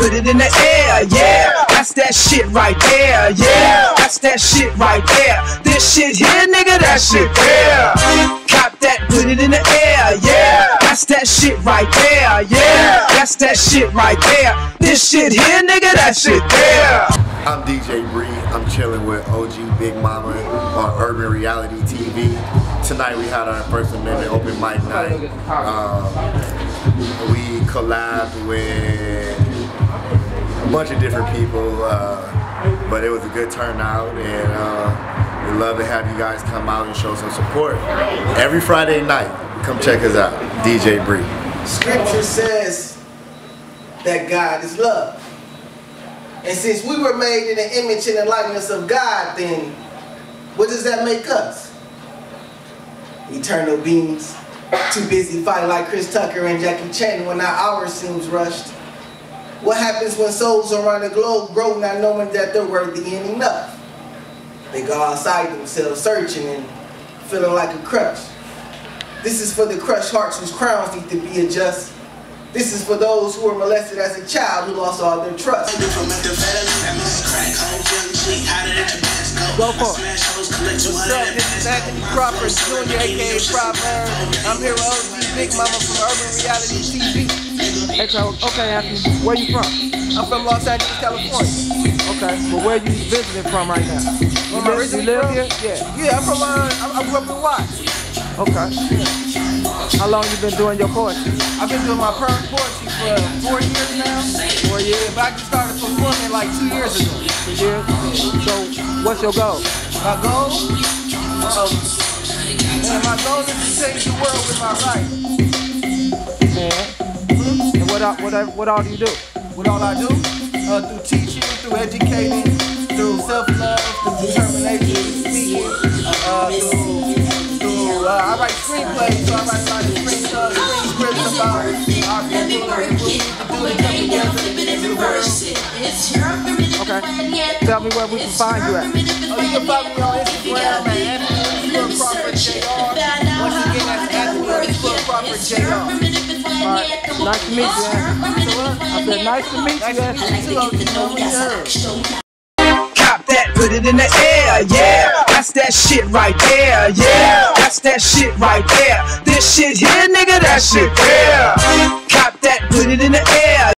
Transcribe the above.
put it in the air, yeah. That's that shit right there, yeah. That's that shit right there. This shit here, nigga, that shit there. Cop that, put it in the air, yeah. That's that shit right there, yeah. That's that shit right there. This shit here, nigga, that shit there. I'm DJ Bre. I'm chilling with OG Big Mama on Urban Reality TV. Tonight we had our First Amendment open mic night. Um, we collabed with bunch of different people, uh, but it was a good turnout, and uh, we love to have you guys come out and show some support. Every Friday night, come check us out. DJ Bre. Scripture says that God is love. And since we were made in the image and the likeness of God, then what does that make us? Eternal beings, too busy fighting like Chris Tucker and Jackie Chan when our hour seems rushed. What happens when souls around the globe grow not knowing that they're worthy and enough? They go outside themselves searching and feeling like a crush. This is for the crushed hearts whose crowns need to be adjusted. This is for those who were molested as a child who lost all their trust. Go for it. What's up? This is Anthony Crawford Jr., aka Proverb. I'm here with OG Big Mama from Urban Reality TV. Hey, so, okay, Anthony, where you from? I'm from Los Angeles, California. Okay, but where you visiting from right now? Where am I You live, you originally live from? here? Yeah. Yeah, I'm from, uh, I, I grew up in Watts. Okay. How long you been doing your poetry? I've been doing my perm poetry for four years now. Four years. But I just started performing like two years ago. Two years? So, what's your goal? My goal? Um, man, my goal is to change the world with my writing. And, and what, all- what, all- what all do you do? What all I do? Uh, through teaching, through educating, through self-love, through determination, through speaking, uh, through, through uh, I write screenplays, so I write a lot of screen, uh, screen scripts about our people and what we need to do to come together in the world. Okay. Tell me where we can find you at. Oh, you can follow me on Instagram at Anthony Crawford Jr. Nice to meet you, Anthony. I said, nice to meet you, Anthony. Too long, you know, we heard. Cop that, put it in the air, yeah. That's that shit right there, yeah. That's that shit right there. This shit here, nigga, that shit there. Cop that, put it in the air.